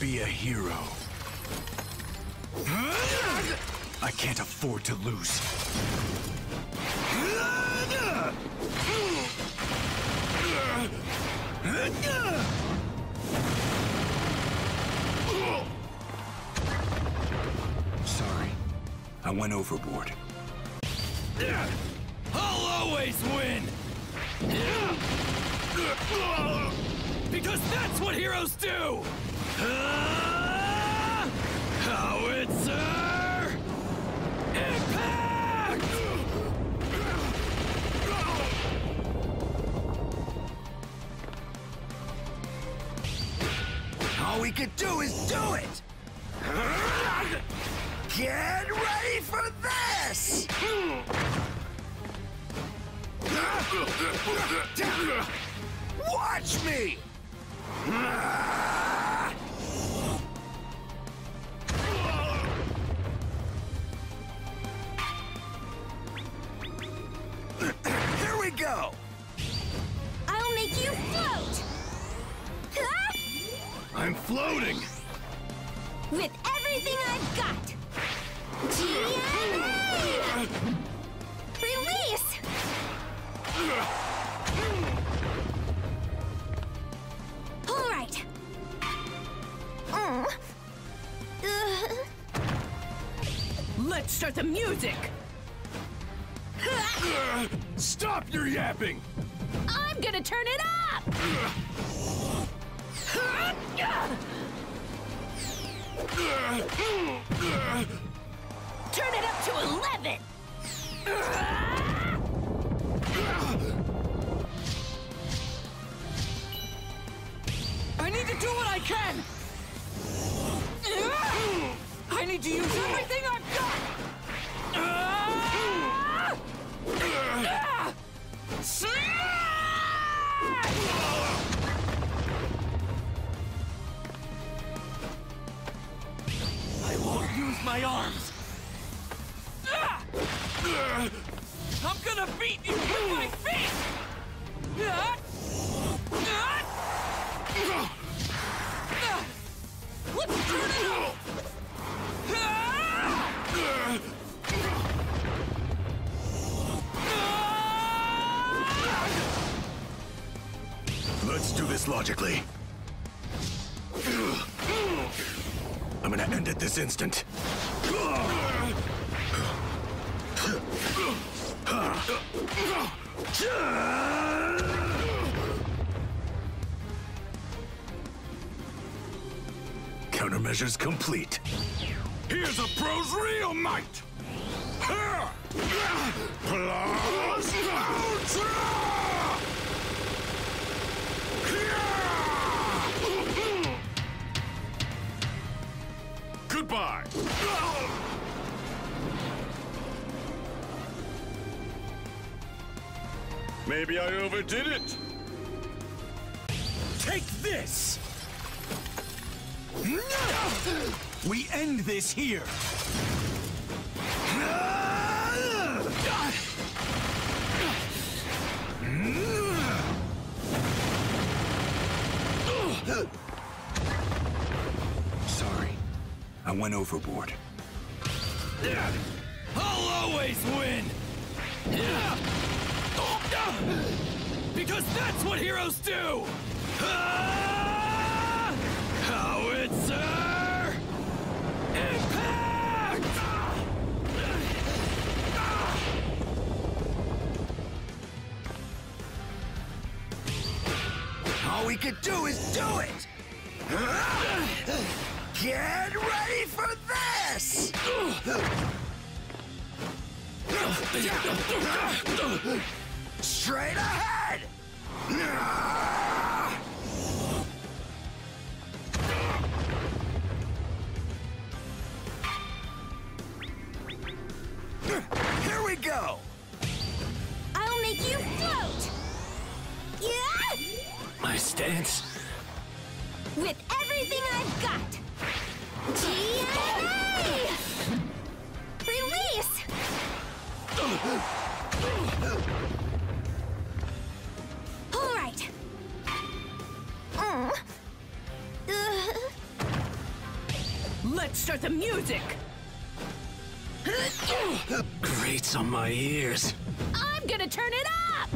be a hero. I can't afford to lose. Sorry. I went overboard. I'll always win! Because that's what heroes do! All we could do is do it! Get ready for this! Watch me! Music! Stop your yapping! I'm gonna turn it up! Turn it up to 11! I need to do what I can! I need to use everything I've I won't use my arms! I'm gonna beat you with my feet! Logically. I'm gonna end it this instant. Countermeasures complete. Here's a pro's real might! Plus Ultra! Goodbye! Maybe I overdid it. Take this! We end this here! I went overboard. I'll always win! Because that's what heroes do! Howitzer! Impact! All we could do is do it! Get ready for this! Straight ahead! Here we go! I'll make you float! Yeah! My stance? With everything I've got! Let's start the music! Grates on my ears. I'm gonna turn it up!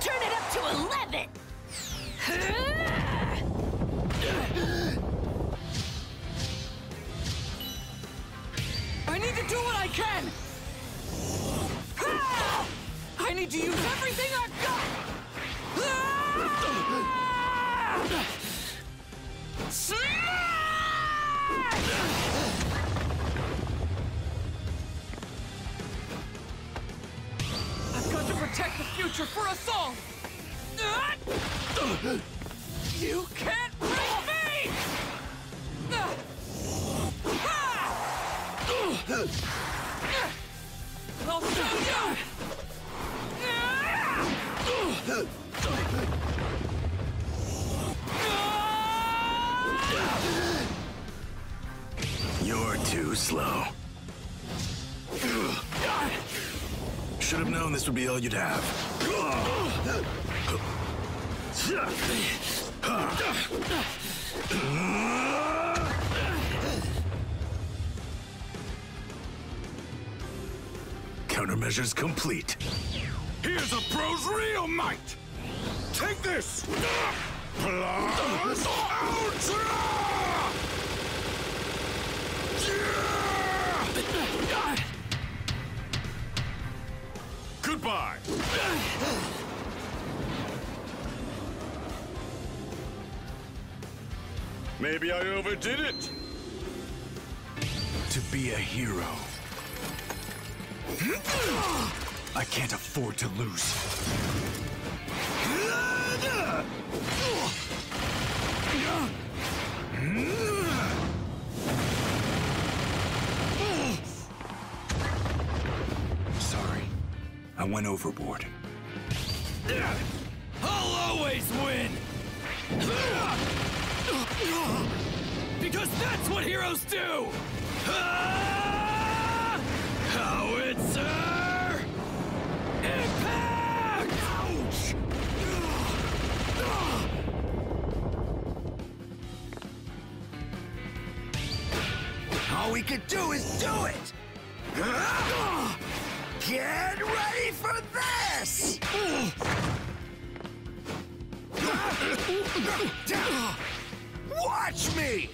Turn it up to 11! I need to do what I can! I need to use everything I've got! I've got to protect the future for us all! You can't break me! Slow. Should have known this would be all you'd have. Countermeasures complete. Here's a pro's real might! Take this! Plus Ultra! Goodbye! Maybe I overdid it. To be a hero. I can't afford to lose. Sorry. I went overboard. I'll always win! Because that's what heroes do! Howitzer! Impact! Ouch! All we could do is do it! Get ready Watch me!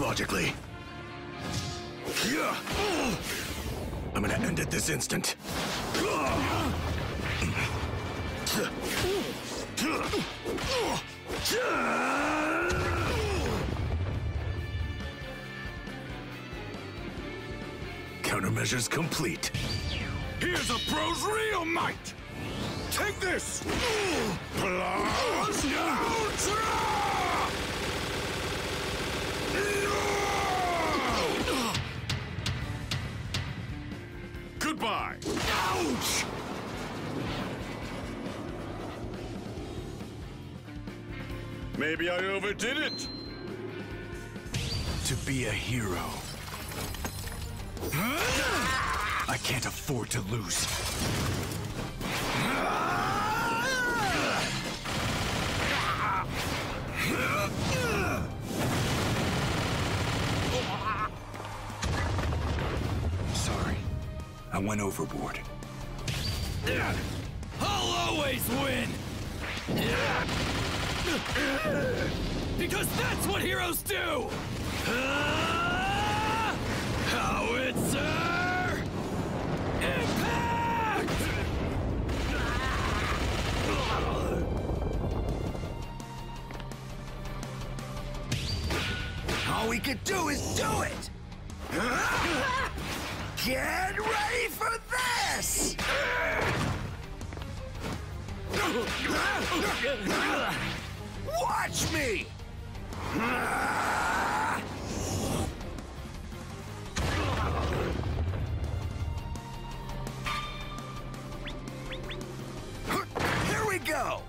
Logically. I'm gonna end it this instant. Countermeasures complete. Here's a pro's real might! Take this! Plus Ultra! Maybe I overdid it. To be a hero. I can't afford to lose. Sorry. I went overboard. I'll always win! Because that's what heroes do! Ah! Howitzer! Impact! All we could do is do it! Get ready for this! Watch me! Here we go!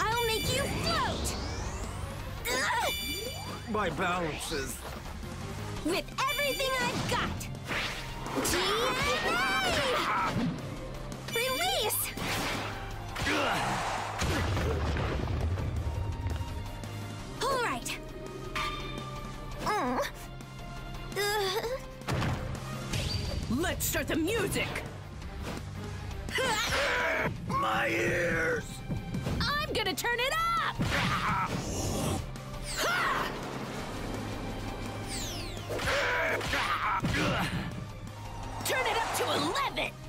I'll make you float! My balance is... With everything I've got! DNA! Release! Let's start the music! My ears! I'm gonna turn it up! Turn it up to 11!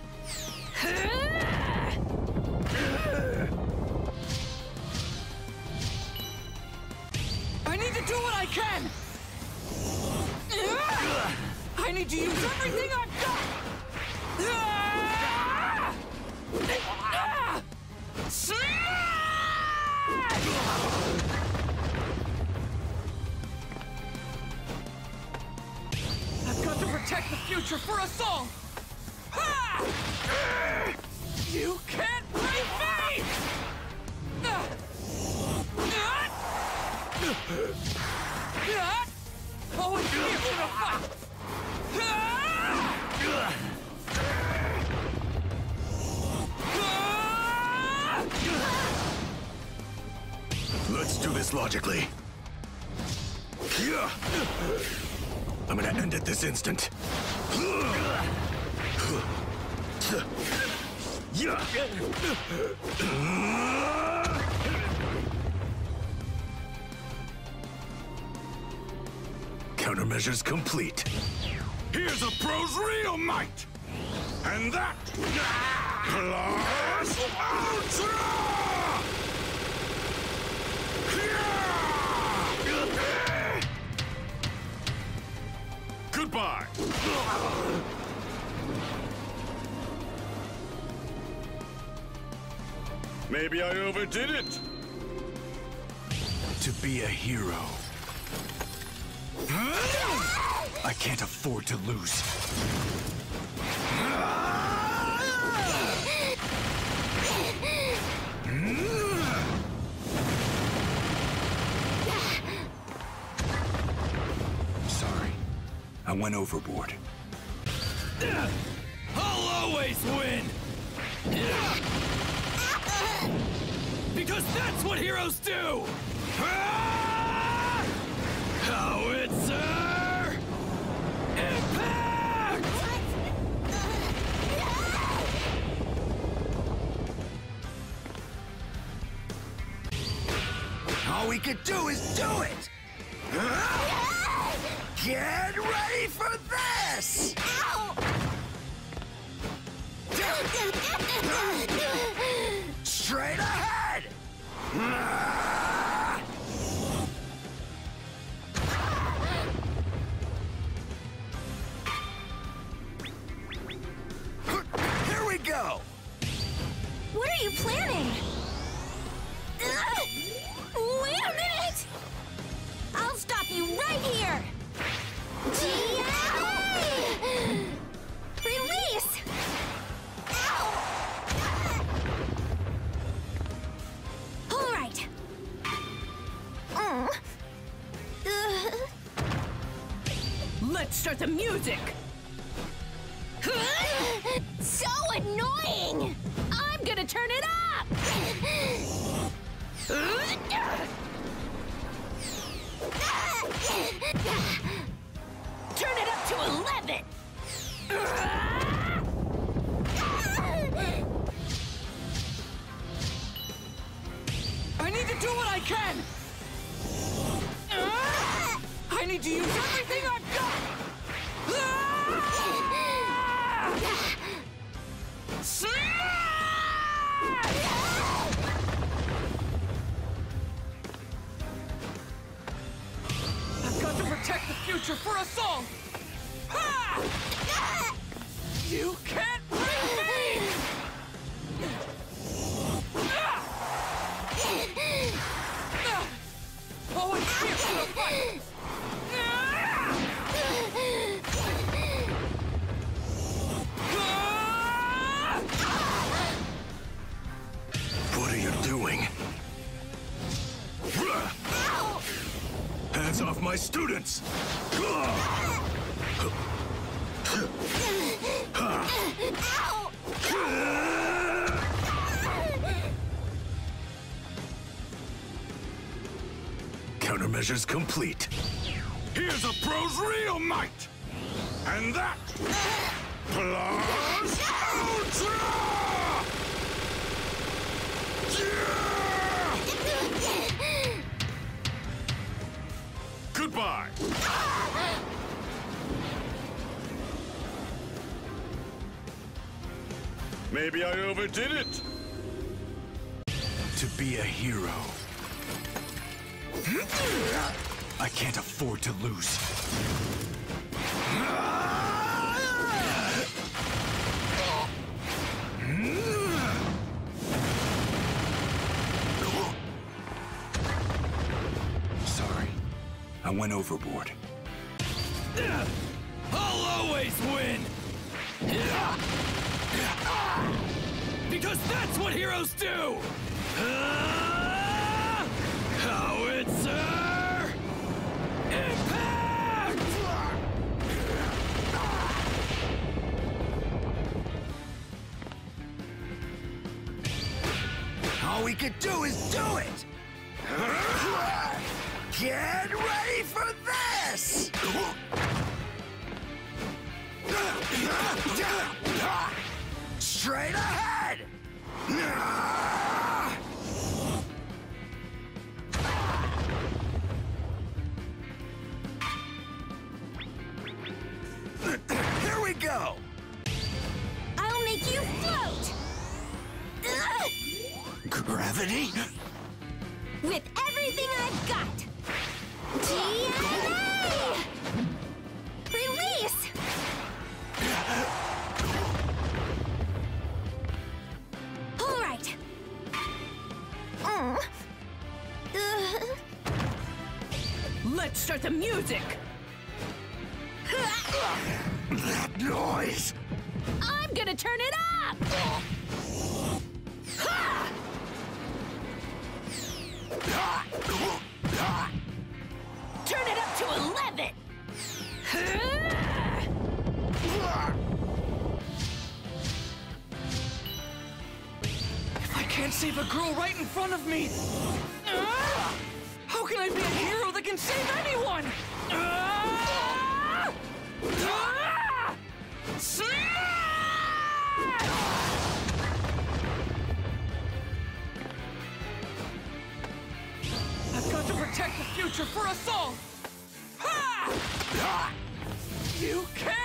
Let's do this logically. I'm gonna end it this instant. Countermeasures complete. Here's a pro's real might! And that... Plus Ultra! Maybe I overdid it. To be a hero. I can't afford to lose. I went overboard. I'll always win! Because that's what heroes do! Howitzer! Impact! All we could do is do it! Get ready for this! Straight ahead! Music! so annoying! I'm gonna turn it up! Turn it up to 11! I need to do what I can! I need to use everything future for us all! Ha! You can't Hands off my students! Countermeasures complete. Here's a pro's real might! And that plus Ultra! Goodbye! Maybe I overdid it. To be a hero. I can't afford to lose. I went overboard. I'll always win! Because that's what heroes do! Howitzer! Impact! All we could do is do happening? Can't save a girl right in front of me, how can I be a hero that can save anyone? I've got to protect the future for us all. You can't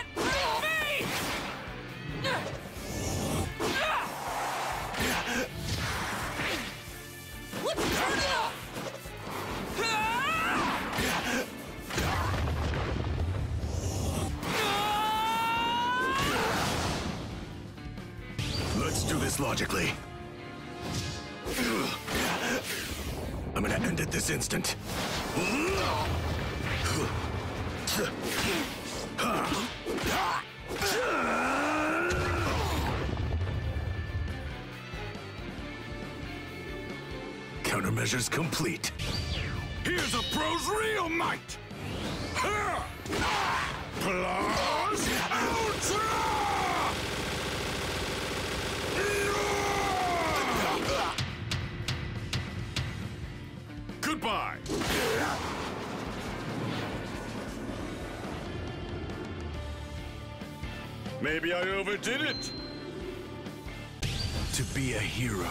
I'm gonna end it this instant. Countermeasures complete. Here's a pro's real might! Plus Ultra! Goodbye! Maybe I overdid it. To be a hero.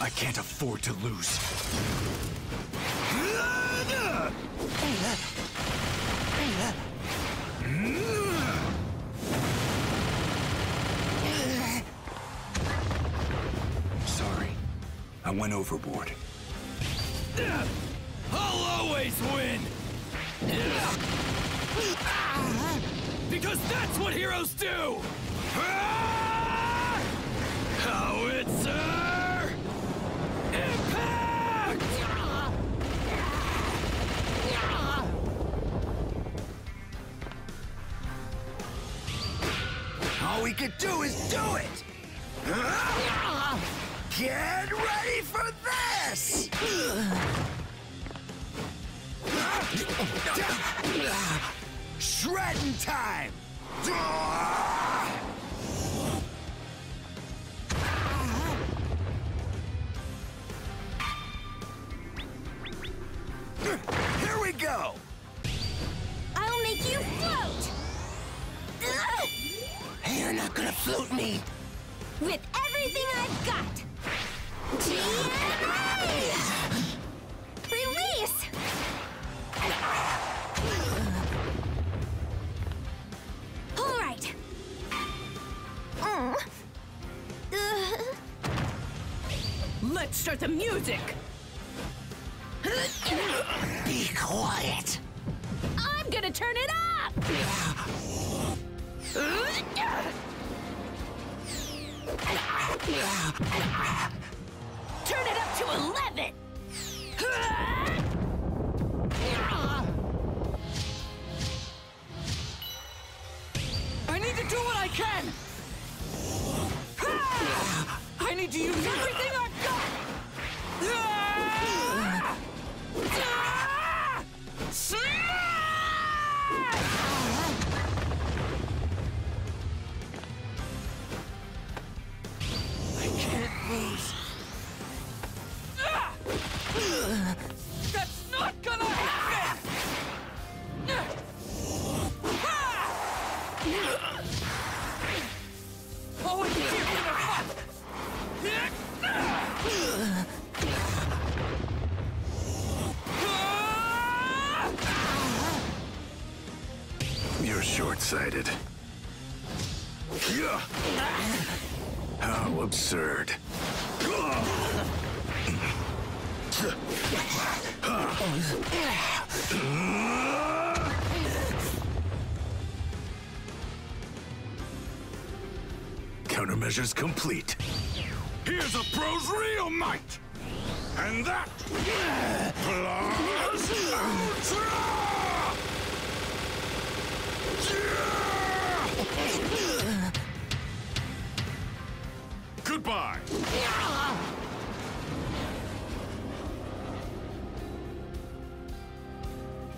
I can't afford to lose. Went overboard. I'll always win! Because that's what heroes do! Howitzer! Impact! All we could do is do it! Get ready for this! Shredding time! Here we go! I'll make you float! Hey, You're not gonna float me! With Uh. Let's start the music! Need to do what I can! Ah! I need to use everything I've got! Ah! Ah! I Countermeasures complete. Here's a pro's real might! And that plus Ultra! Goodbye!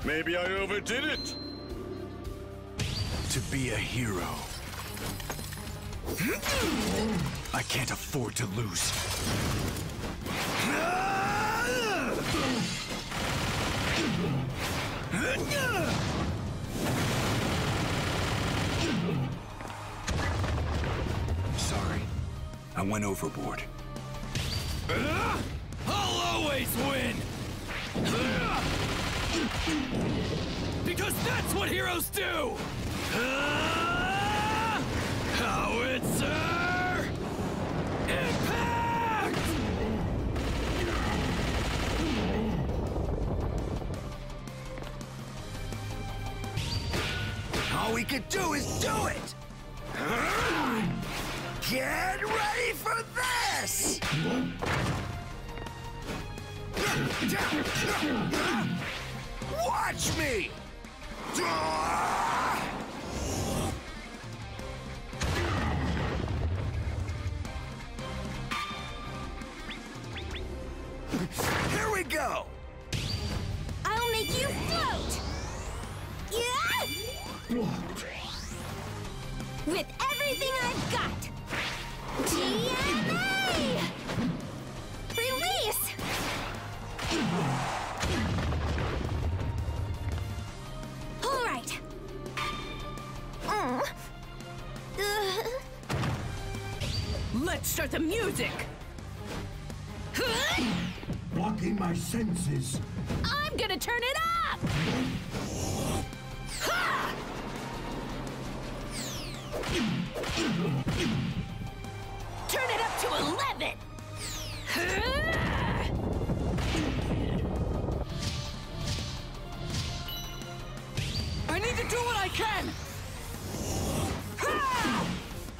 Maybe I overdid it. To be a hero. I can't afford to lose. Sorry. I went overboard. I'll always win! Because that's what heroes do! Howitzer! Impact! All we could do is do it! Get ready for this! Watch me! Here we go! I'll make you float! Yeah! With everything I've got! Start the music! Blocking my senses. I'm gonna turn it up! Ha! Turn it up to 11! I need to do what I can! Ha!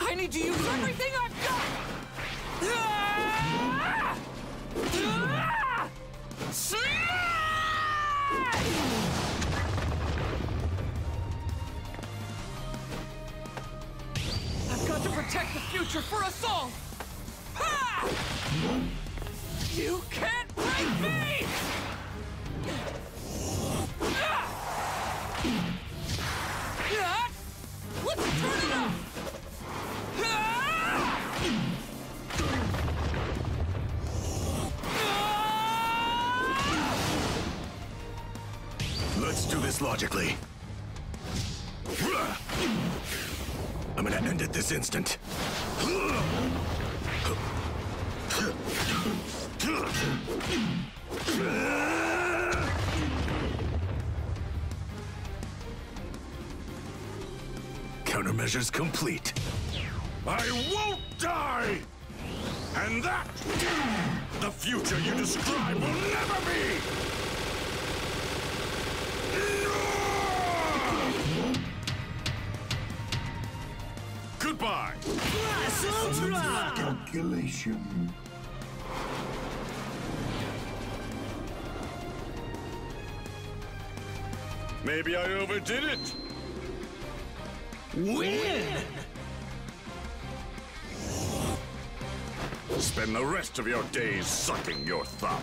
I need to use everything I've got to protect the future for us all! Ha! You can't break me! Countermeasures complete. I won't die! And that, the future you describe will never be! Goodbye! Calculation. Maybe I overdid it. Win! Spend the rest of your days sucking your thumb.